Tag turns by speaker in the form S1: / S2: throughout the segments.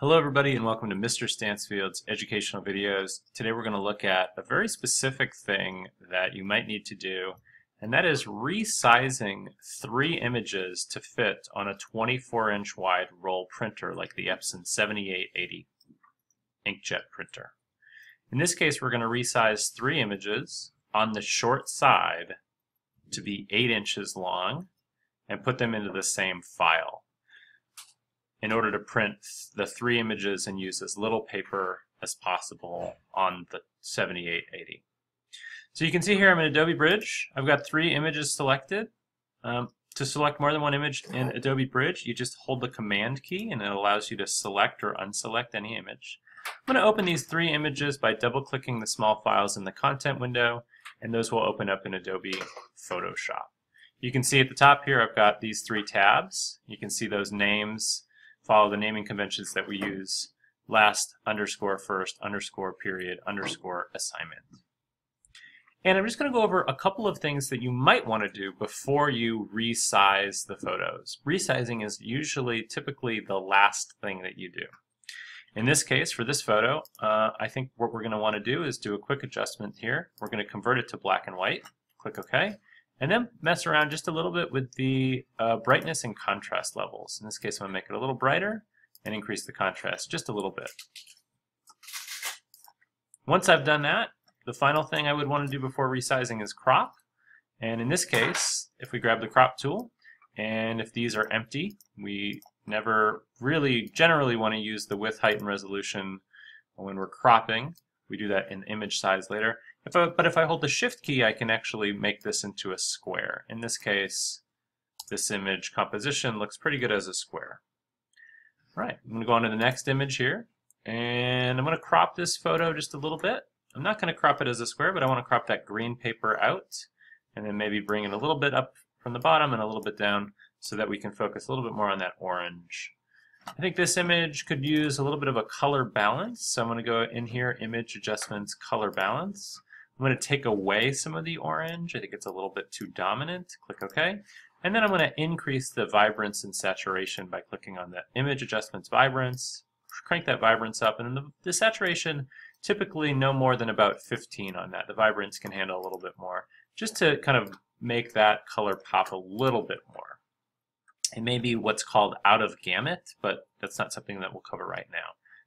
S1: Hello everybody and welcome to Mr. Stansfield's educational videos. Today we're going to look at a very specific thing that you might need to do and that is resizing three images to fit on a 24 inch wide roll printer like the Epson 7880 inkjet printer. In this case we're going to resize three images on the short side to be 8 inches long and put them into the same file in order to print the three images and use as little paper as possible on the 7880. So you can see here I'm in Adobe Bridge. I've got three images selected. Um, to select more than one image in Adobe Bridge, you just hold the Command key and it allows you to select or unselect any image. I'm going to open these three images by double-clicking the small files in the Content window, and those will open up in Adobe Photoshop. You can see at the top here I've got these three tabs. You can see those names follow the naming conventions that we use last underscore first underscore period underscore assignment. And I'm just going to go over a couple of things that you might want to do before you resize the photos. Resizing is usually typically the last thing that you do. In this case, for this photo, uh, I think what we're going to want to do is do a quick adjustment here. We're going to convert it to black and white. Click OK. And then mess around just a little bit with the uh, brightness and contrast levels. In this case, I'm going to make it a little brighter and increase the contrast just a little bit. Once I've done that, the final thing I would want to do before resizing is crop. And in this case, if we grab the crop tool, and if these are empty, we never really generally want to use the width, height, and resolution when we're cropping. We do that in image size later. If I, but if I hold the shift key, I can actually make this into a square. In this case, this image composition looks pretty good as a square. All right, I'm to go on to the next image here, and I'm going to crop this photo just a little bit. I'm not going to crop it as a square, but I want to crop that green paper out, and then maybe bring it a little bit up from the bottom and a little bit down so that we can focus a little bit more on that orange. I think this image could use a little bit of a color balance, so I'm going to go in here, Image Adjustments, Color Balance. I'm going to take away some of the orange. I think it's a little bit too dominant. Click OK. And then I'm going to increase the vibrance and saturation by clicking on the Image Adjustments Vibrance. Crank that vibrance up. And the, the saturation, typically no more than about 15 on that. The vibrance can handle a little bit more. Just to kind of make that color pop a little bit more. It may be what's called out of gamut, but that's not something that we'll cover right now.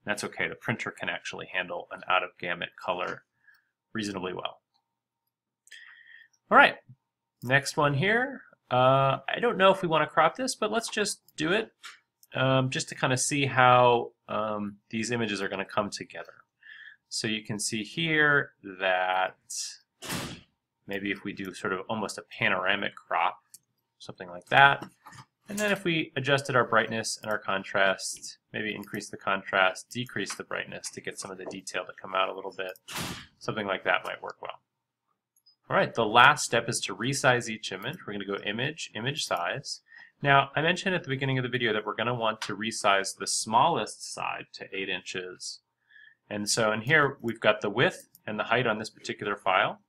S1: And that's okay. The printer can actually handle an out of gamut color reasonably well. All right, next one here. Uh, I don't know if we want to crop this, but let's just do it um, just to kind of see how um, these images are going to come together. So you can see here that maybe if we do sort of almost a panoramic crop, something like that, and then if we adjusted our brightness and our contrast, maybe increase the contrast, decrease the brightness to get some of the detail to come out a little bit, something like that might work well. All right, the last step is to resize each image. We're going to go image, image size. Now, I mentioned at the beginning of the video that we're going to want to resize the smallest side to 8 inches. And so in here, we've got the width and the height on this particular file.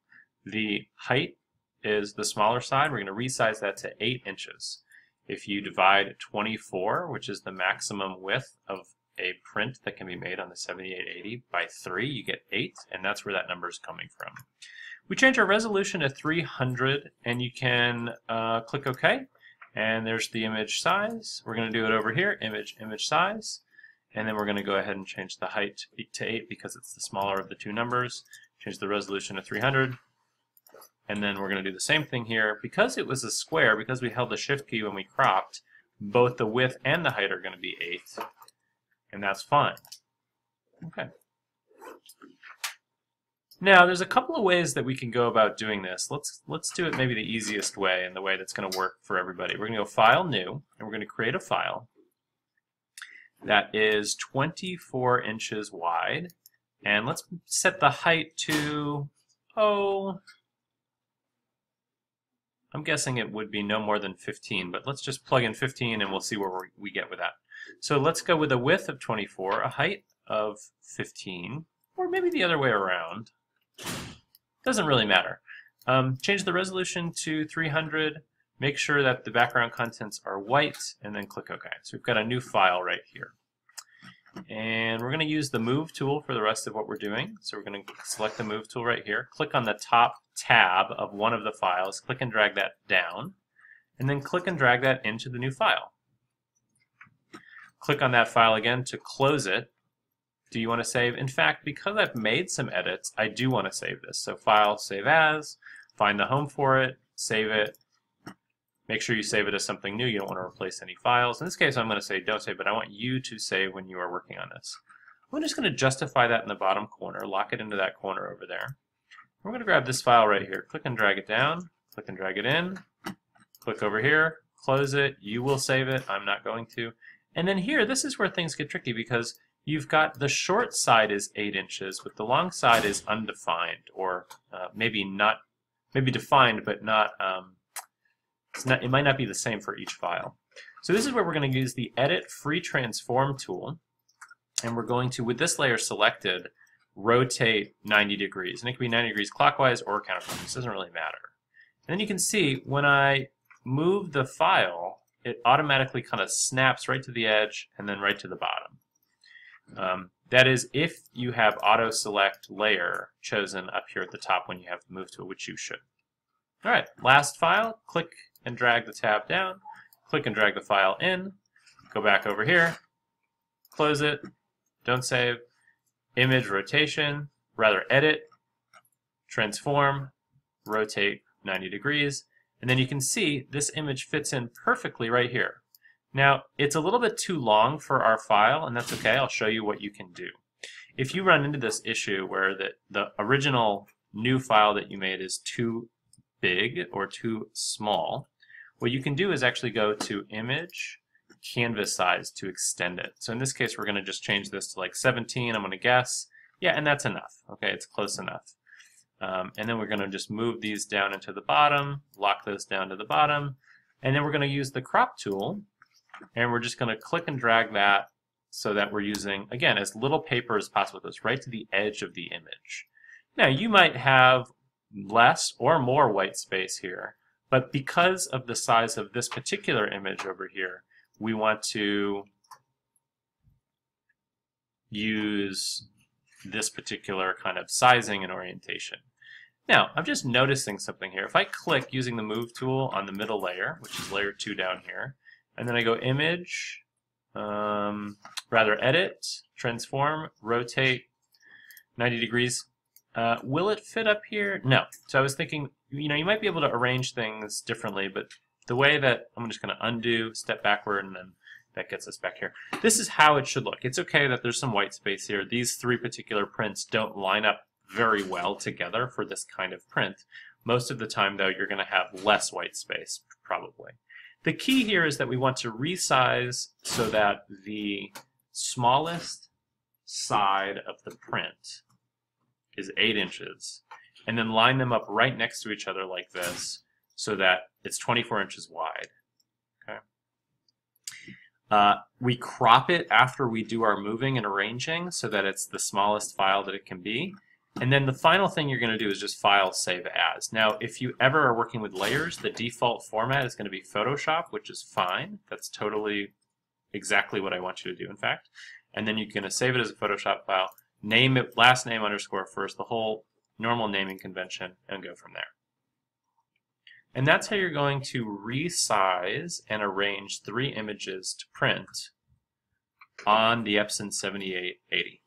S1: The height is the smaller side. We're going to resize that to 8 inches. If you divide 24, which is the maximum width of a print that can be made on the 7880 by 3, you get 8, and that's where that number is coming from. We change our resolution to 300, and you can uh, click OK, and there's the image size. We're going to do it over here, image, image size, and then we're going to go ahead and change the height to 8 because it's the smaller of the two numbers. Change the resolution to 300, and then we're going to do the same thing here. Because it was a square, because we held the shift key when we cropped, both the width and the height are going to be 8. And that's fine. Okay. Now, there's a couple of ways that we can go about doing this. Let's let's do it maybe the easiest way and the way that's going to work for everybody. We're going to go File, New, and we're going to create a file that is 24 inches wide. And let's set the height to, oh, I'm guessing it would be no more than 15, but let's just plug in 15 and we'll see where we get with that. So let's go with a width of 24, a height of 15, or maybe the other way around. Doesn't really matter. Um, change the resolution to 300, make sure that the background contents are white, and then click OK. So we've got a new file right here. And we're going to use the move tool for the rest of what we're doing. So we're going to select the move tool right here, click on the top tab of one of the files, click and drag that down, and then click and drag that into the new file. Click on that file again to close it. Do you want to save? In fact, because I've made some edits, I do want to save this. So File, Save As, find the home for it, save it, Make sure you save it as something new. You don't want to replace any files. In this case, I'm going to say don't save, but I want you to save when you are working on this. I'm just going to justify that in the bottom corner, lock it into that corner over there. We're going to grab this file right here, click and drag it down, click and drag it in, click over here, close it, you will save it, I'm not going to. And then here, this is where things get tricky because you've got the short side is 8 inches, but the long side is undefined, or uh, maybe not, maybe defined, but not um, not, it might not be the same for each file. So this is where we're going to use the Edit Free Transform tool. And we're going to, with this layer selected, rotate 90 degrees. And it can be 90 degrees clockwise or counterclockwise. It doesn't really matter. And then you can see when I move the file, it automatically kind of snaps right to the edge and then right to the bottom. Um, that is if you have auto select layer chosen up here at the top when you have move tool, which you should. All right, last file, click and drag the tab down, click and drag the file in, go back over here, close it, don't save, image rotation, rather edit, transform, rotate 90 degrees, and then you can see this image fits in perfectly right here. Now, it's a little bit too long for our file, and that's okay. I'll show you what you can do. If you run into this issue where the, the original new file that you made is too big or too small, what you can do is actually go to image, canvas size to extend it. So in this case, we're going to just change this to like 17, I'm going to guess. Yeah, and that's enough. Okay, it's close enough. Um, and then we're going to just move these down into the bottom, lock those down to the bottom, and then we're going to use the crop tool, and we're just going to click and drag that so that we're using, again, as little paper as possible. It goes right to the edge of the image. Now, you might have less or more white space here, but because of the size of this particular image over here, we want to use this particular kind of sizing and orientation. Now, I'm just noticing something here. If I click using the Move tool on the middle layer, which is layer 2 down here, and then I go Image, um, rather Edit, Transform, Rotate 90 degrees, uh, will it fit up here? No. So I was thinking you know, you might be able to arrange things differently, but the way that I'm just going to undo, step backward, and then that gets us back here. This is how it should look. It's okay that there's some white space here. These three particular prints don't line up very well together for this kind of print. Most of the time, though, you're going to have less white space, probably. The key here is that we want to resize so that the smallest side of the print is 8 inches and then line them up right next to each other like this so that it's 24 inches wide. Okay. Uh, we crop it after we do our moving and arranging so that it's the smallest file that it can be. And then the final thing you're going to do is just file save as. Now, if you ever are working with layers, the default format is going to be Photoshop, which is fine. That's totally exactly what I want you to do, in fact. And then you're going to save it as a Photoshop file, name it last name underscore first, the whole normal naming convention, and go from there. And that's how you're going to resize and arrange three images to print on the Epson 7880.